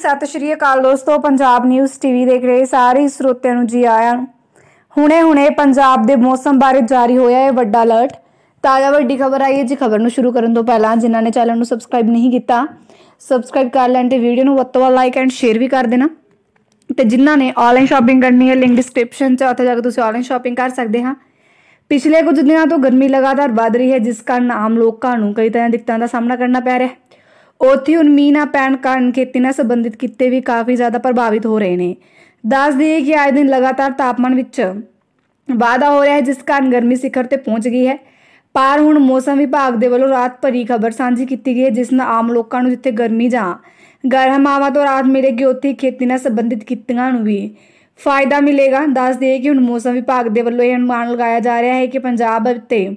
ਸਤਿ ਸ਼੍ਰੀ ਅਕਾਲ ਦੋਸਤੋ, Punjab news TV ਦੇਖ ਰਹੇ ਸਾਰੇ ਸਰੋਤਿਆਂ ਨੂੰ, ਜੀ ਆਇਆਂ ਨੂੰ। ਹੁਣੇ-ਹੁਣੇ ਪੰਜਾਬ ਦੇ ਮੌਸਮ ਬਾਰੇ ਜਾਰੀ ਹੋਇਆ ਹੈ, ਵੱਡਾ ਅਲਰਟ ਤਾਜ਼ਾ ਵੱਡੀ ਖਬਰ ਆਈ ਹੈ ਜੀ, ਖਬਰ ਨੂੰ ਸ਼ੁਰੂ ਕਰਨ ਤੋਂ ਪਹਿਲਾਂ ਜਿਨ੍ਹਾਂ ਨੇ ਚੈਨਲ ਨੂੰ ਸਬਸਕ੍ਰਾਈਬ ਨਹੀਂ ਕੀਤਾ ਸਬਸਕ੍ਰਾਈਬ ਕਰ ਲੈਣ ਤੇ ਵੀਡੀਓ ਨੂੰ ਵੱਧ ਤੋਂ ਵੱਧ ਲਾਈਕ ਐਂਡ ਸ਼ੇਅਰ ਵੀ ਕਰ ਦੇਣਾ। ਤੇ ਜਿਨ੍ਹਾਂ ਨੇ ਆਨਲਾਈਨ ਸ਼ਾਪਿੰਗ ਕਰਨੀ ਹੈ ਲਿੰਕ ਡਿਸਕ੍ਰਿਪਸ਼ਨ 'ਚ ਉੱਥੇ ਜਾ ਕੇ ਤੁਸੀਂ ਆਨਲਾਈਨ ਸ਼ਾਪਿੰਗ ਕਰ ਸਕਦੇ ਹਾਂ। ਪਿਛਲੇ ਕੁਝ ਦਿਨਾਂ ਤੋਂ ਗਰਮੀ ਲਗਾਤਾਰ ਵੱਧ ਰਹੀ ਹੈ, ਜਿਸ ਕਾਰਨ ਆਮ ਲੋਕਾਂ ਨੂੰ ਕਈ ਤਰ੍ਹਾਂ ਦਿੱਕਤਾਂ ਦਾ ਸਾਹਮਣਾ ਕਰਨਾ ਪੈ ਰਿਹਾ ਹੈ। ਉੱਥੇ ਹੁਣ ਮੀਂਹ ਨਾ ਪੈਣ ਕਾਰਨ ਖੇਤੀ ਨਾਲ ਸੰਬੰਧਿਤ ਕਿੱਤੇ ਵੀ ਕਾਫੀ ਜ਼ਿਆਦਾ ਪ੍ਰਭਾਵਿਤ ਹੋ ਰਹੇ ਨੇ। ਦੱਸ ਦਈਏ ਕਿ ਆਏ ਦਿਨ ਲਗਾਤਾਰ ਤਾਪਮਾਨ ਵਿੱਚ ਵਾਧਾ ਹੋ ਰਿਹਾ ਹੈ, ਜਿਸ ਕਾਰਨ ਗਰਮੀ ਸਿਖਰ ਤੇ ਪਹੁੰਚ ਗਈ ਹੈ। ਪਰ ਹੁਣ ਮੌਸਮ ਵਿਭਾਗ ਦੇ ਵੱਲੋਂ ਰਾਤ ਭਰੀ ਖਬਰ ਸਾਂਝੀ ਕੀਤੀ ਗਈ ਹੈ, ਜਿਸ ਨਾਲ ਆਮ ਲੋਕਾਂ ਨੂੰ ਜਿੱਥੇ ਗਰਮੀ ਜਾਂ ਗਰਮ ਤੋਂ ਰਾਤ ਮਿਲੇਗੀ, ਉੱਥੇ ਹੀ ਖੇਤੀ ਨਾਲ ਸੰਬੰਧਿਤ ਕਿੱਤਿਆਂ ਨੂੰ ਵੀ ਫਾਇਦਾ ਮਿਲੇਗਾ। ਦੱਸ ਦਈਏ ਕਿ ਹੁਣ ਮੌਸਮ ਵਿਭਾਗ ਦੇ ਵੱਲੋਂ ਇਹ ਅਨੁਮਾਨ ਲਗਾਇਆ ਜਾ ਰਿਹਾ ਹੈ ਕਿ ਪੰਜਾਬ ਅਤੇ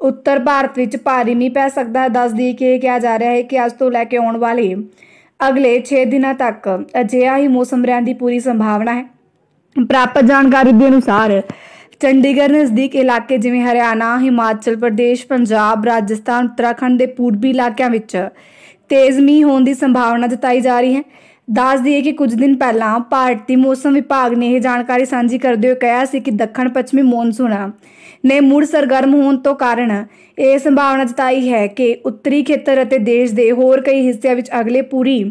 ਉੱਤਰ ਭਾਰਤ ਵਿੱਚ ਭਾਰੀ ਮੀਂਹ ਪੈ ਸਕਦਾ ਹੈ। ਦੱਸ ਦਈਏ ਕਿ ਇਹ ਕਿਹਾ ਜਾ ਰਿਹਾ ਹੈ ਕਿ ਅੱਜ ਤੋਂ ਲੈ ਕੇ ਆਉਣ ਵਾਲੇ ਅਗਲੇ 6 ਦਿਨਾਂ ਤੱਕ ਅਜਿਹਾ ਹੀ ਮੌਸਮ ਰਹਿਣ ਦੀ ਪੂਰੀ ਸੰਭਾਵਨਾ ਹੈ। ਪ੍ਰਾਪਤ ਜਾਣਕਾਰੀ ਦੇ ਅਨੁਸਾਰ ਚੰਡੀਗੜ੍ਹ ਨਜ਼ਦੀਕ ਇਲਾਕੇ ਜਿਵੇਂ ਹਰਿਆਣਾ, ਹਿਮਾਚਲ ਪ੍ਰਦੇਸ਼, ਪੰਜਾਬ, ਰਾਜਸਥਾਨ, ਉੱਤਰਾਖੰਡ ਦੇ ਪੂਰਬੀ ਇਲਾਕਿਆਂ ਵਿੱਚ ਤੇਜ਼ ਮੀਂਹ ਹੋਣ ਦੀ ਸੰਭਾਵਨਾ ਜਤਾਈ ਜਾ ਰਹੀ ਹੈ। ਦੱਸ ਦਈਏ ਕਿ ਕੁਝ ਦਿਨ ਪਹਿਲਾਂ ਭਾਰਤੀ ਮੌਸਮ ਵਿਭਾਗ ਨੇ ਇਹ ਜਾਣਕਾਰੀ ਸਾਂਝੀ ਕਰਦੇ ਹੋਏ ਕਿਹਾ ਸੀ ਕਿ ਦੱਖਣ ਪੱਛਮੀ ਮੌਨਸੂਨ ਨੇ ਮੁੜ ਸਰਗਰਮ ਹੋਣ ਤੋਂ ਕਾਰਨ ਇਹ ਸੰਭਾਵਨਾ ਜਤਾਈ ਹੈ ਕਿ ਉੱਤਰੀ ਖੇਤਰ ਅਤੇ ਦੇਸ਼ ਦੇ ਹੋਰ ਕਈ ਹਿੱਸਿਆਂ ਵਿੱਚ ਅਗਲੇ ਪੂਰੀ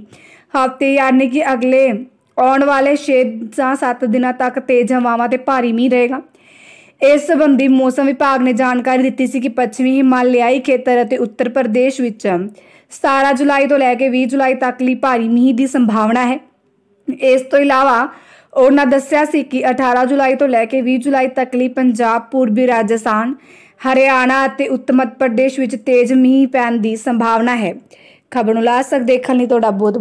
ਹਫ਼ਤੇ ਯਾਨੀ ਕਿ ਅਗਲੇ ਆਉਣ ਵਾਲੇ 6 ਜਾਂ 7 ਦਿਨਾਂ ਤੱਕ ਤੇਜ਼ ਹਵਾਵਾਂ ਤੇ ਭਾਰੀ ਮੀਂਹ ਰਹੇਗਾ। ਇਸ ਸੰਬੰਧੀ ਮੌਸਮ ਵਿਭਾਗ ਨੇ ਜਾਣਕਾਰੀ ਦਿੱਤੀ ਸੀ ਕਿ ਪੱਛਮੀ ਹਿਮਾਲਿਆਈ ਖੇਤਰ ਅਤੇ ਉੱਤਰ ਪ੍ਰਦੇਸ਼ ਵਿੱਚ 17 ਜੁਲਾਈ ਤੋਂ ਲੈ ਕੇ 20 ਜੁਲਾਈ ਤੱਕ ਲਈ ਭਾਰੀ ਮੀਂਹ ਦੀ ਸੰਭਾਵਨਾ ਹੈ। ਇਸ ਤੋਂ ਇਲਾਵਾ ਉਹਨਾਂ ਦੱਸਿਆ ਸੀ ਕਿ 18 ਜੁਲਾਈ ਤੋਂ ਲੈ ਕੇ 20 ਜੁਲਾਈ ਤੱਕ ਲਈ ਪੰਜਾਬ, ਪੂਰਬੀ ਰਾਜਸਥਾਨ, ਹਰਿਆਣਾ ਅਤੇ ਉੱਤਰ ਮੱਧ ਪ੍ਰਦੇਸ਼ ਵਿੱਚ ਤੇਜ਼ ਮੀਂਹ ਪੈਣ ਦੀ ਸੰਭਾਵਨਾ ਹੈ। ਖਬਰ ਨੂੰ ਲਾ ਤੱਕ ਦੇਖਣ ਲਈ ਤੁਹਾਡਾ ਬਹੁਤ